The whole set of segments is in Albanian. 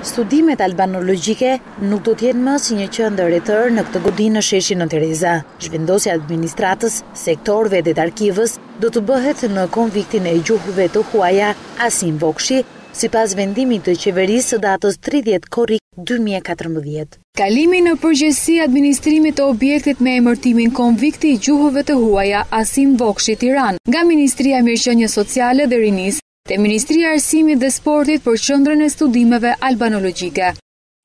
Studimet albanologjike nuk do të jenë më si një qendër e tërë në këtë godinë në sheshin Nënë Tereza. Zhvendosja e administratës, sektorëve dhe të arkivës do të bëhet në konviktin e gjuhëve të huaja Asim Vokshi, sipas vendimit të Qeverisë së datës tridhjetë korrik dy mijë e katërmbëdhjetë. Kalimi në përgjegjësi administrimi të objektit me emërtimin Konvikti i gjuhëve të huaja Asim Vokshi Tiranë nga Ministria e Mirëqenies Sociale dhe Rinisë, Te Ministria e Arsimit dhe Sportit për Qendrën e Studimeve Albanologjike.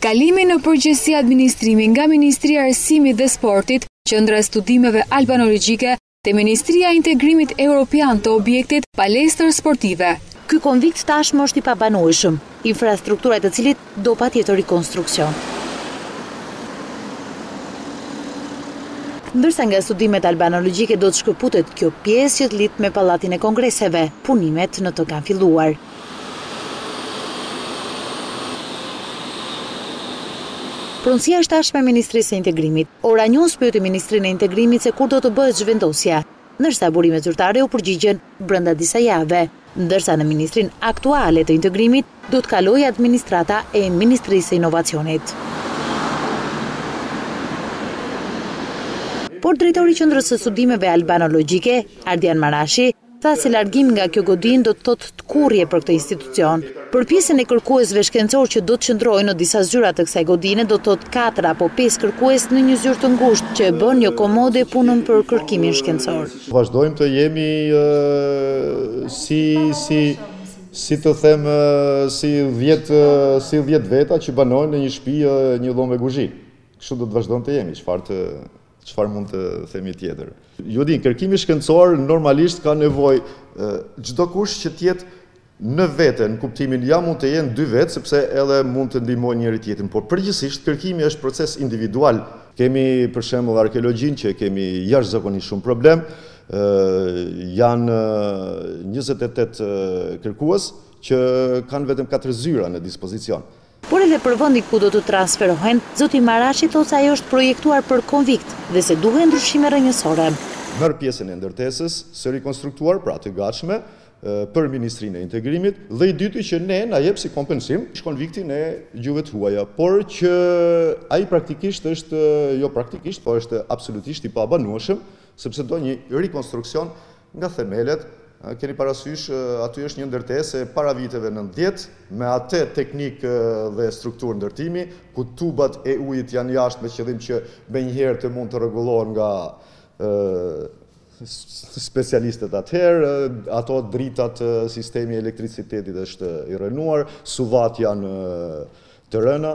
Kalimi në përgjegjësi administrimi nga Ministria e Arsimit dhe Sportit, Qendra e Studimeve Albanologjike, te Ministria e Integrimit Europian të objektit Palestër Sportive. Ky konvikt tashmë është i pabanueshëm, infrastruktura e të cilit Do patjetër rikonstruksion. Ndërsa nga studimet albanologjike do të shkëputet kjo pjesë që të lidh me Pallatin e Kongreseve, punimet në të kanë filluar. Pronësia është tashmë e Ministrisë së Integrimit. Ora News pyeti Ministrinë e Integrimit se kur do të bëhet zhvendosja, ndërsa burimet zyrtare u përgjigjën Brenda disa javëve, ndërsa në ministrinë aktuale të Integrimit do të kalojë administrata e Ministrisë së Inovacionit. Por drejtori i Qendrës së Studimeve Albanologjike, Ardian Marashi, tha se largimi nga kjo godinë do të thotë tkurrje për këtë institucion. Për pjesën e kërkuesve shkencorë që do të qëndrojnë në disa zyra të kësaj godine do të thotë katër apo pesë kërkues në një zyrë të ngushtë që e bën jokomode punën për kërkimin shkencor. Vazhdojmë të jemi si si si të them si 10 si 10 veta që banojnë në një shtëpi një dhomë me guzhinë. Kështu do të vazhdojmë të jemi, çfarë të çfarë mund të themi tjetër. Ju e dini, kërkimi shkencor normalisht ka nevojë çdo kush që të jetë në vete, në kuptimin ja mund të jenë dy vetë sepse edhe mund të ndihmojnë njëri tjetrin, por përgjithësisht kërkimi është proces individual. Kemi për shembull arkeologjinë që e kemi jashtëzakonisht shumë problem, janë njëzet e tetë kërkues që kanë vetëm katër zyra në dispozicion. Por edhe për vendin ku do të transferohen, zoti Marashi thotë se ajo është projektuar për konvikt dhe se duhen ndryshime rrënjësore. Merr pjesën e ndërtesës së rikonstruktuar, pra të gatshme, për Ministrinë e Integrimit dhe i dyti që ne na jep si kompensim konviktin e gjuhëve të huaja, por që ai praktikisht është jo praktikisht, por është absolutisht i pabanueshëm, sepse do një rikonstruksion nga themelet keni parasysh, aty është një ndërtesë e para viteve 90, me atë teknikë dhe strukturë ndërtimi, ku tubat e ujit janë jashtë me qëllim që menjëherë të mund të rregullohen nga Specialistët atëherë, ato dritat, sistemi i elektricitetit është i rrënuar, suvat janë të rëna.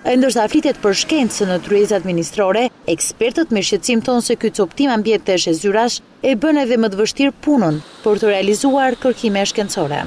E ndërsa flitet për shkencë në tryezat ministrore, ekspertët me shqetësim thonë se ky copëtim ambientesh e zyrash e bën edhe më të vështirë punën për të realizuar kërkime shkencore.